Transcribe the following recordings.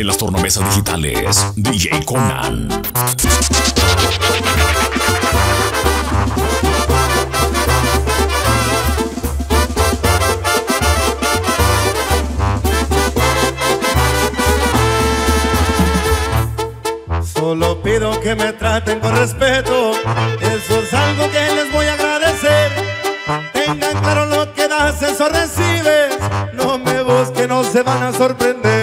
En las tornamesas digitales, DJ Conan. Solo pido que me traten con respeto, eso es algo que les voy a agradecer. Tengan claro lo que das, eso recibes. No me busquen, no se van a sorprender.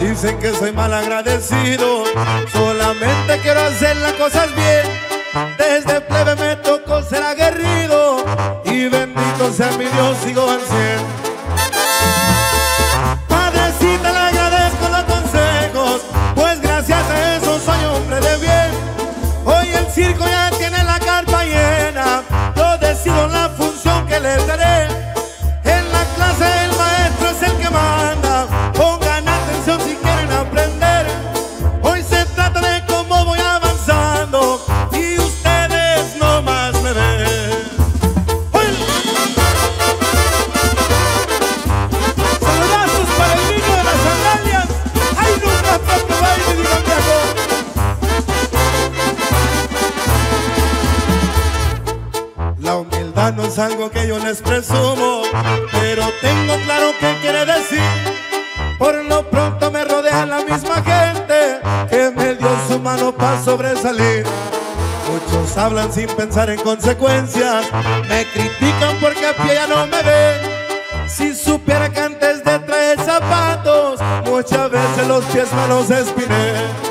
Dicen que soy mal agradecido, solamente quiero hacer las cosas bien. Desde plebe me tocó ser aguerrido y bendito sea mi Dios, sigo al cien. Presumo, pero tengo claro qué quiere decir. Por lo pronto me rodea la misma gente que me dio su mano para sobresalir. Muchos hablan sin pensar en consecuencias, me critican porque a pie ya no me ven. Si supiera que antes de traer zapatos, muchas veces los pies me los espiné.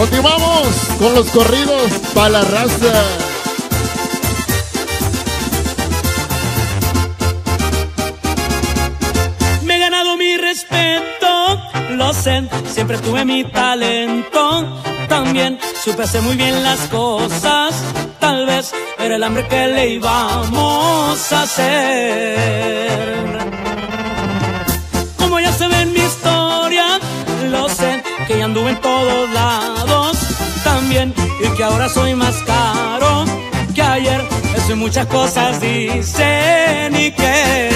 Continuamos con los corridos para la raza. Me he ganado mi respeto, lo sé, siempre tuve mi talento. También supe hacer muy bien las cosas, tal vez era el hambre que le íbamos a hacer. Como ya se ve en mi historia, que ya anduve en todos lados. También, y que ahora soy más caro que ayer. Eso y muchas cosas dicen y que.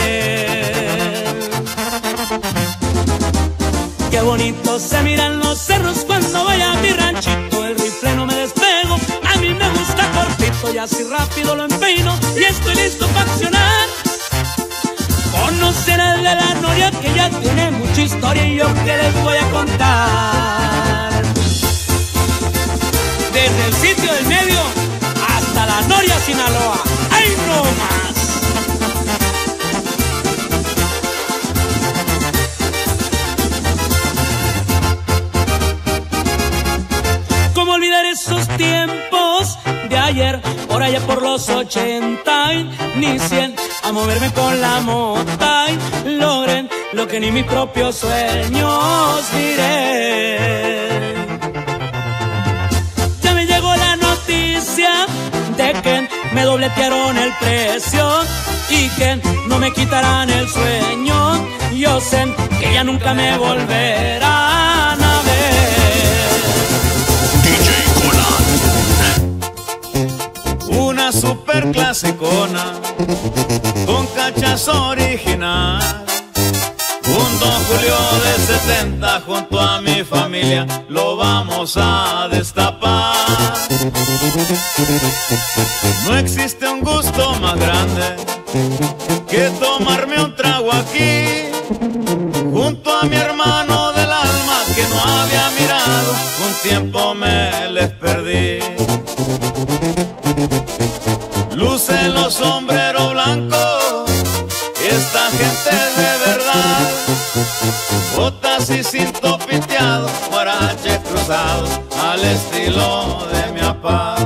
Qué bonito se miran los cerros cuando vaya a mi ranchito. El rifle no me despego, a mí me gusta cortito y así rápido lo empeino y estoy listo para accionar. Conocer al de la noria que ya tiene mucha historia y yo que les voy a contar. Desde el sitio del medio hasta la noria Sinaloa. ¡Ay no más! ¿Cómo olvidar esos tiempos de ayer? Por allá por los ochenta y ni cien a moverme con la mota y logren lo que ni mis propios sueños diré. Ya me llegó la noticia de que me dobletearon el precio y que no me quitarán el sueño. Yo sé que ya nunca me volverán super clasicona con cachazo original. Un Don Julio de 70 junto a mi familia lo vamos a destapar. No existe un gusto más grande que tomarme un trago aquí junto a mi hermano del alma que no había mirado, un tiempo me les perdí. Y cinto piteado, guarache cruzado, al estilo de mi papá.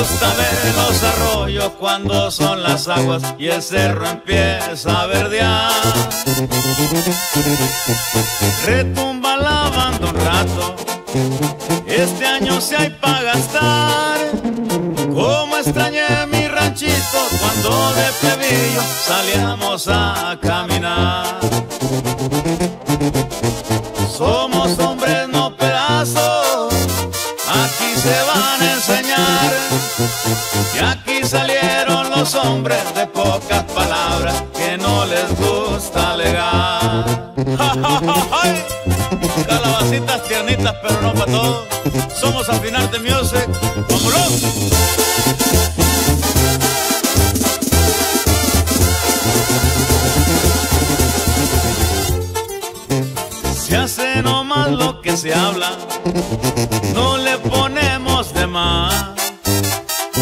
Gusta ver los arroyos cuando son las aguas y el cerro empieza a verdear. Retumba la banda un rato, este año si hay para gastar. Como extrañé mi ranchito cuando de plebillo salíamos a caminar. Hombres de pocas palabras que no les gusta alegar. ¡Ja, Calabacitas tiernitas, pero no para todos. Somos Afinarte Music. ¡Vámonos! Se hace nomás lo que se habla, no le ponemos de más.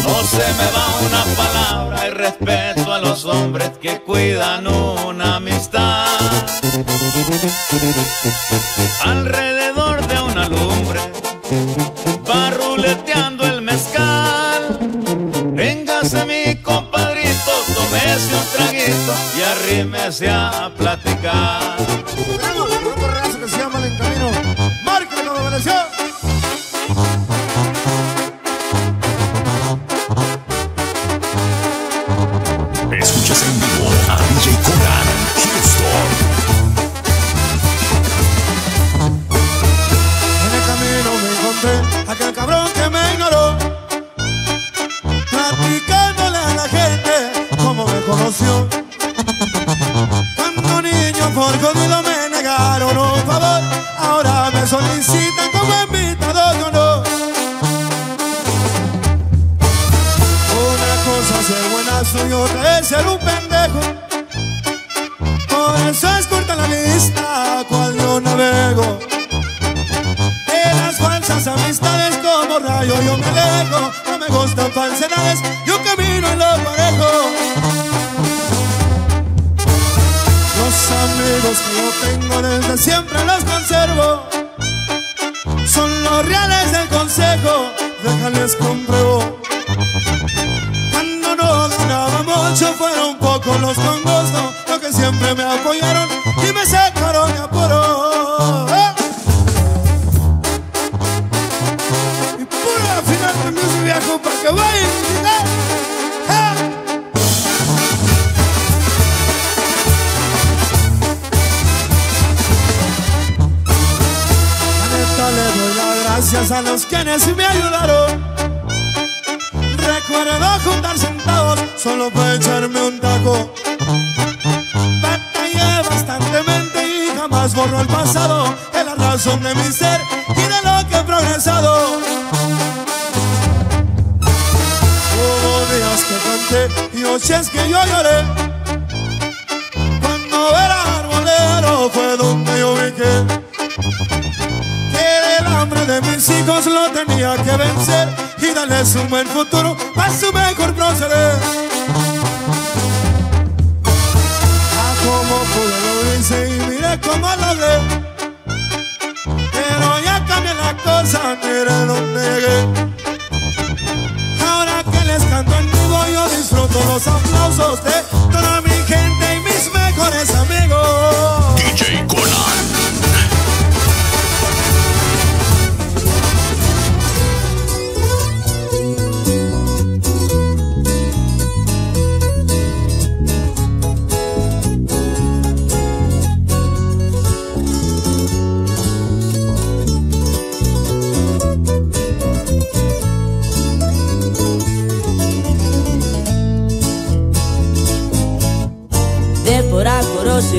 No se me va una palabra y respeto a los hombres que cuidan una amistad. Alrededor de una lumbre va ruleteando el mezcal. Véngase mi compadrito, tómese un traguito y arrímese a platicar. Grupo gustan falsedades, yo camino en lo parejo Los amigos que yo tengo desde siempre los conservo. Son los reales del consejo, déjales compruebo Cuando no ganaba mucho fueron pocos los con gusto Los que siempre me apoyaron y me sacaron de gracias a los quienes me ayudaron. Recuerdo juntar centavos solo para echarme un taco. Batallé bastantemente y jamás borro el pasado Es la razón de mi ser y de lo que he progresado. Hubo días que canté y noches que yo lloré. Cuando era arbolero fue donde yo vi que el hambre de mis hijos lo tenía que vencer y darles un buen futuro para su mejor proceder. Ah, como lo y cómo logré. Pero ya cambié la cosa, mire donde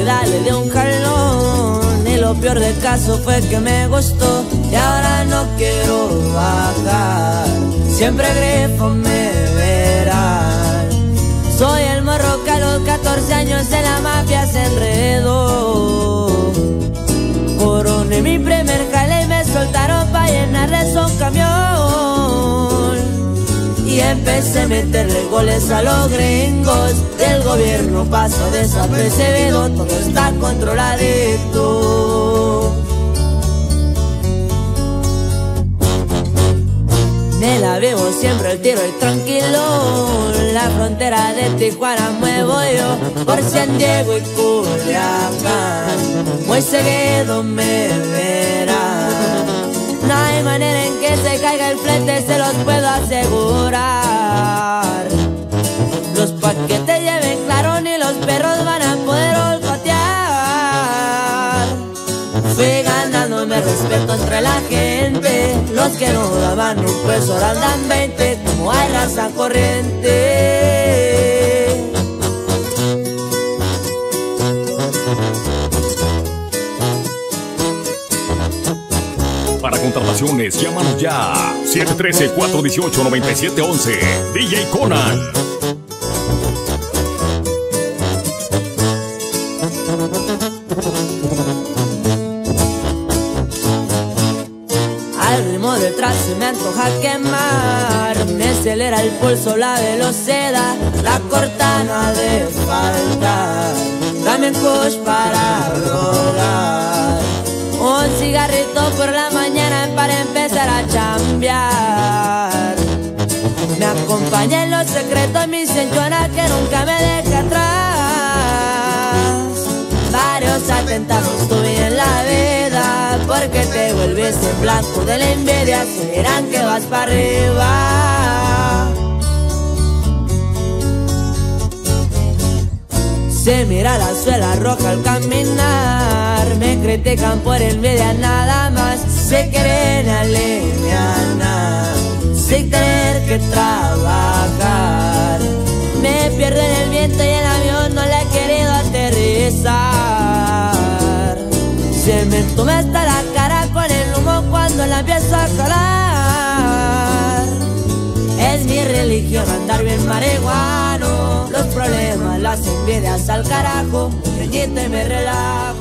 curiosidad le di un jalón. Y lo peor del caso fue que me gustó. Y ahora no quiero bajar. Siempre grifo me verán. Soy el morro que a los 14 años en la mafia se enredó. Coroné mi primer jale y me soltaron pa' llenarles un camión. y empecé a meterle goles a los gringos. Del gobierno paso desapercibido, todo está controladito. Me la vivo siempre el tiro y tranquilo. La frontera de Tijuana muevo yo Por San Diego y Culiacán. Muy seguido me verás hay manera en que se caiga el flete, se los puedo asegurar. Los paquetes lleven claro, ni los perros van a poder olfatear. Fui ganándome respeto entre la gente. Los que no daban un peso ahora andan 20, como hay raza corriente. Para contrataciones, llámanos ya. 713-418-9711. DJ Conan. Al ritmo detrás se me antoja quemar Me acelera el pulso, la velocidad La cortana de falta Dame kush secretos mi señora que nunca me deja atrás. Varios atentados tuve en la vida Porque te vuelves en blanco de la envidia Se dirán que vas para arriba. Se mira la suela roja al caminar Me critican por envidia nada más Se quieren alivianar Sin tener que trabajar. Me pierdo en el viento y el avión no le he querido aterrizar. Se me toma hasta la cara con el humo cuando la empiezo a calar Es mi religión andar bien marihuano. Los problemas, las envidias al carajo. Un y me relajo